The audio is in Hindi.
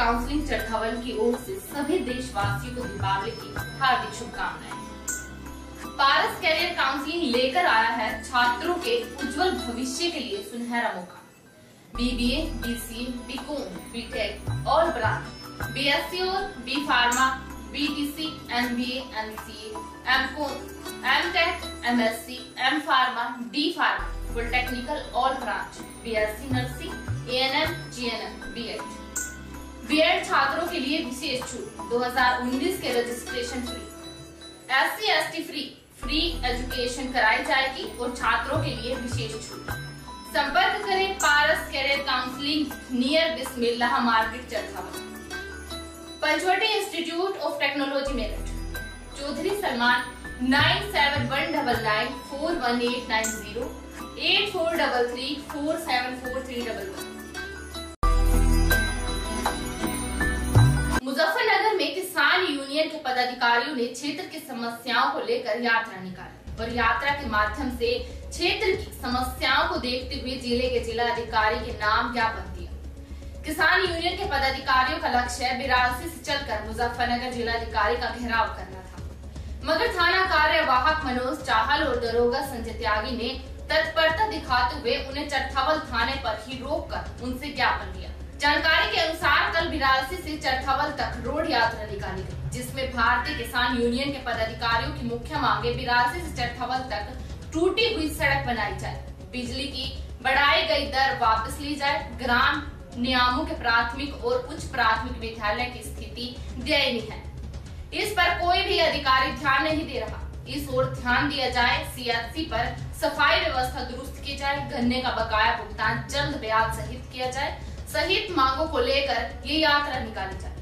काउंसलिंग चरथावल की ओर से सभी देशवासियों को दीपावली की हार्दिक शुभकामनाएँ। पारस कैरियर काउंसलिंग लेकर आया है छात्रों के उज्जवल भविष्य के लिए सुनहरा मौका। बीबीए, बीसीए, बीकॉम, बीटेक और ब्रांच बीएससी और B pharma BTC, MBA, MCA, MCom, MTech, MSc, M com M tech M S C M pharma, D pharma, polytechnical और branch BSc nursing, ANM, GNM, BEd BEd छात्रों के लिए विशेष छूट 2019 के registration free S C S T free free education कराई जाएगी और छात्रों के लिए विशेष छूट। संपर्क करें Paras career counselling near Bismillah market Charthawal Panchvati institute of technology Meerut. Chaudhary Salman nine seven one double nine four one eight nine zero eight four double three four seven four three double one पदाधिकारियों ने क्षेत्र की समस्याओं को लेकर यात्रा निकाली और यात्रा के माध्यम से क्षेत्र की समस्याओं को देखते हुए ज़िले के जिला अधिकारी के नाम ज्ञापन दिया। किसान यूनियन के पदाधिकारियों का लक्ष्य बिरासी से चलकर मुजफ्फरनगर जिलाधिकारी का घेराव करना था। मगर थाना कार्यवाहक मनोज चाहल और दरोगा संजय त्यागी ने तत्परता दिखाते हुए उन्हें चरथावल थाने पर ही रोककर उनसे ज्ञापन दिया। जानकारी के अनुसार कल बिरासी से चरथावल तक रोड यात्रा निकाली गई। जिसमें भारतीय किसान यूनियन के पदाधिकारियों की मुख्य मांगे बिरासी से चरथावल तक टूटी हुई सड़क बनाई जाए। बिजली की बढ़ाई गई दर वापस ली जाए। ग्राम नियामों के प्राथमिक और उच्च प्राथमिक विद्यालय की स्थिति दयनीय है। इस पर कोई भी अधिकारी ध्यान नहीं दे रहा। इस ओर ध्यान दिया जाए सीएचसी पर सफ़ाई व्यवस्था दुरुस्त की जाए, गन्ने का बकाया भुगतान जल्द ब्याज सहित किया जाए। सहित मांगों को लेकर ये यात्रा निकाली जाए।